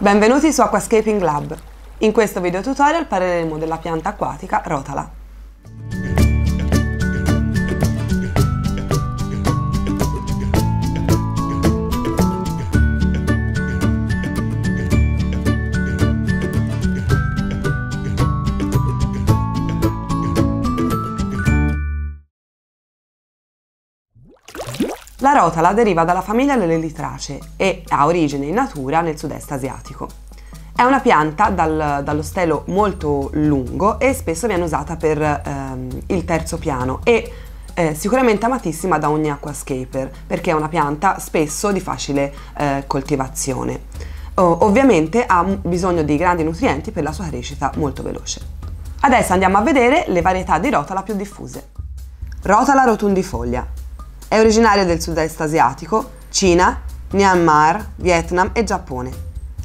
Benvenuti su Aquascaping Lab. In questo video tutorial parleremo della pianta acquatica rotala. La rotala deriva dalla famiglia delle litracee e ha origine in natura nel sud-est asiatico. È una pianta dal, dallo stelo molto lungo e spesso viene usata per ehm, il terzo piano e eh, sicuramente amatissima da ogni aquascaper perché è una pianta spesso di facile eh, coltivazione. O, ovviamente ha bisogno di grandi nutrienti per la sua crescita molto veloce. Adesso andiamo a vedere le varietà di rotala più diffuse. Rotala rotundifoglia è originaria del sud-est asiatico, Cina, Myanmar, Vietnam e Giappone.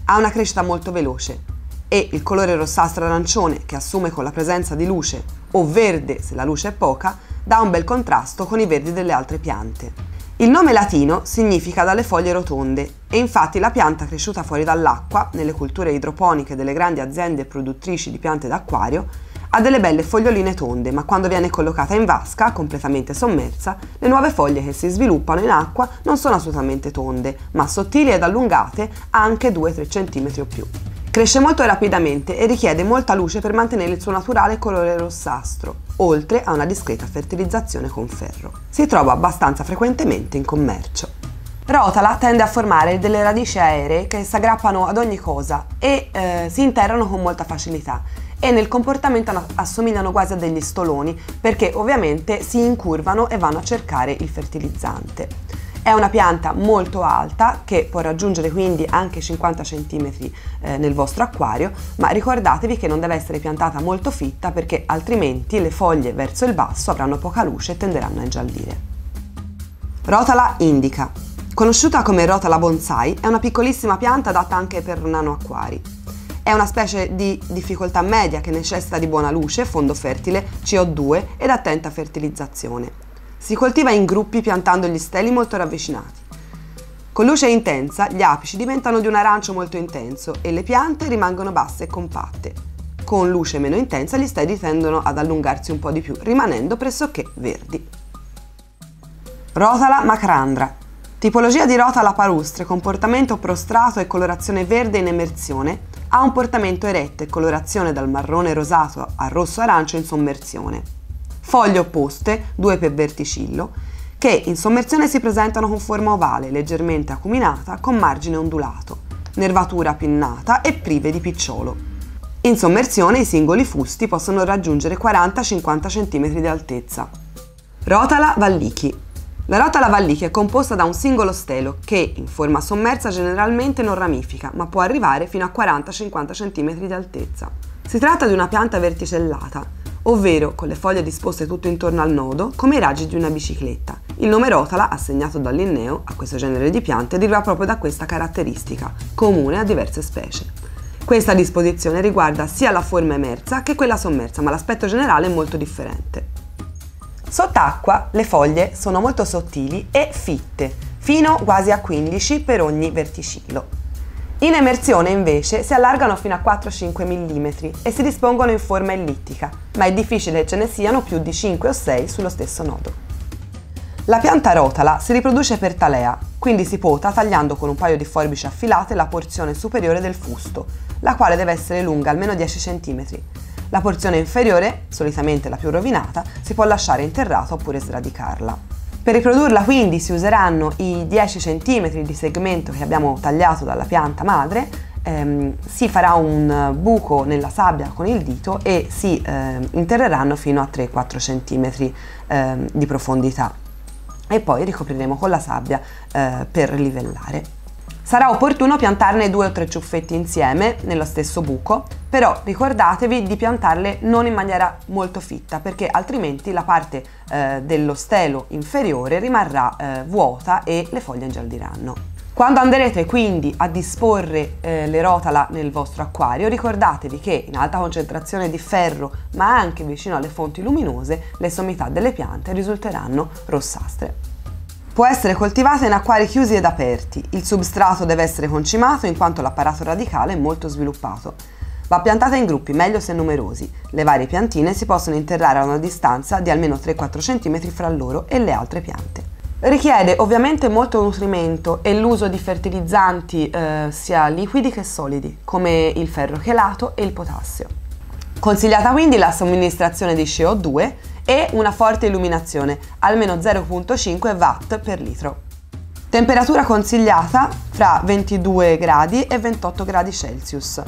Ha una crescita molto veloce e il colore rossastro-arancione che assume con la presenza di luce o verde se la luce è poca dà un bel contrasto con i verdi delle altre piante. Il nome latino significa dalle foglie rotonde e infatti la pianta cresciuta fuori dall'acqua, nelle culture idroponiche delle grandi aziende produttrici di piante d'acquario, ha delle belle foglioline tonde, ma quando viene collocata in vasca, completamente sommersa, le nuove foglie che si sviluppano in acqua non sono assolutamente tonde, ma sottili ed allungate anche 2-3 cm o più. Cresce molto rapidamente e richiede molta luce per mantenere il suo naturale colore rossastro, oltre a una discreta fertilizzazione con ferro. Si trova abbastanza frequentemente in commercio. Rotala tende a formare delle radici aeree che si aggrappano ad ogni cosa e eh, si interrano con molta facilità e nel comportamento assomigliano quasi a degli stoloni perché ovviamente si incurvano e vanno a cercare il fertilizzante. È una pianta molto alta che può raggiungere quindi anche 50 cm eh, nel vostro acquario, ma ricordatevi che non deve essere piantata molto fitta perché altrimenti le foglie verso il basso avranno poca luce e tenderanno a ingiallire. Rotala indica. Conosciuta come rotala bonsai, è una piccolissima pianta adatta anche per nanoacquari. È una specie di difficoltà media che necessita di buona luce, fondo fertile, CO2 ed attenta fertilizzazione. Si coltiva in gruppi piantando gli steli molto ravvicinati. Con luce intensa gli apici diventano di un arancio molto intenso e le piante rimangono basse e compatte. Con luce meno intensa gli steli tendono ad allungarsi un po' di più, rimanendo pressoché verdi. Rotala macrandra. Tipologia di rotala parustre, comportamento prostrato e colorazione verde in emersione, ha un portamento eretto e colorazione dal marrone rosato al rosso arancio in sommersione. Foglie opposte, due per verticillo, che in sommersione si presentano con forma ovale, leggermente acuminata, con margine ondulato, nervatura pinnata e prive di picciolo. In sommersione i singoli fusti possono raggiungere 40-50 cm di altezza. Rotala Vallichi la rotala vallichi è composta da un singolo stelo che, in forma sommersa, generalmente non ramifica, ma può arrivare fino a 40-50 cm di altezza. Si tratta di una pianta verticellata, ovvero con le foglie disposte tutto intorno al nodo, come i raggi di una bicicletta. Il nome rotala, assegnato dal Linneo a questo genere di piante, deriva proprio da questa caratteristica, comune a diverse specie. Questa disposizione riguarda sia la forma emersa che quella sommersa, ma l'aspetto generale è molto differente. Sott'acqua le foglie sono molto sottili e fitte, fino quasi a 15 per ogni verticillo. In emersione invece si allargano fino a 4-5 mm e si dispongono in forma ellittica, ma è difficile che ce ne siano più di 5 o 6 sullo stesso nodo. La pianta rotala si riproduce per talea, quindi si pota tagliando con un paio di forbici affilate la porzione superiore del fusto, la quale deve essere lunga almeno 10 cm, la porzione inferiore, solitamente la più rovinata, si può lasciare interrata oppure sradicarla. Per riprodurla quindi si useranno i 10 cm di segmento che abbiamo tagliato dalla pianta madre, ehm, si farà un buco nella sabbia con il dito e si eh, interreranno fino a 3-4 cm eh, di profondità e poi ricopriremo con la sabbia eh, per livellare. Sarà opportuno piantarne due o tre ciuffetti insieme nello stesso buco, però ricordatevi di piantarle non in maniera molto fitta perché altrimenti la parte eh, dello stelo inferiore rimarrà eh, vuota e le foglie ingialdiranno. Quando andrete quindi a disporre eh, le rotala nel vostro acquario, ricordatevi che in alta concentrazione di ferro, ma anche vicino alle fonti luminose, le sommità delle piante risulteranno rossastre. Può essere coltivata in acquari chiusi ed aperti. Il substrato deve essere concimato in quanto l'apparato radicale è molto sviluppato. Va piantata in gruppi, meglio se numerosi. Le varie piantine si possono interrare a una distanza di almeno 3-4 cm fra loro e le altre piante. Richiede ovviamente molto nutrimento e l'uso di fertilizzanti eh, sia liquidi che solidi, come il ferro chelato e il potassio. Consigliata quindi la somministrazione di CO2 e una forte illuminazione, almeno 0,5 watt per litro. Temperatura consigliata fra 22 gradi e 28 gradi Celsius.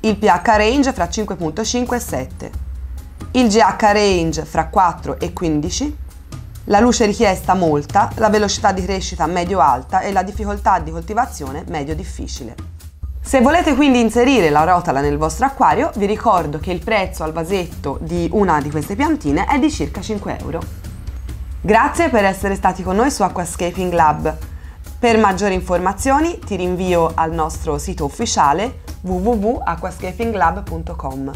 Il pH range fra 5.5 e 7. Il GH range fra 4 e 15 la luce richiesta molta, la velocità di crescita medio-alta e la difficoltà di coltivazione medio-difficile. Se volete quindi inserire la rotala nel vostro acquario, vi ricordo che il prezzo al vasetto di una di queste piantine è di circa 5 euro. Grazie per essere stati con noi su Aquascaping Lab. Per maggiori informazioni ti rinvio al nostro sito ufficiale www.aquascapinglab.com.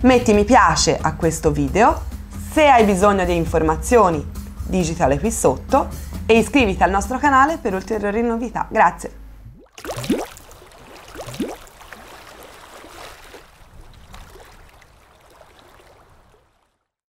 Metti mi piace a questo video se hai bisogno di informazioni, digitale qui sotto e iscriviti al nostro canale per ulteriori novità. Grazie!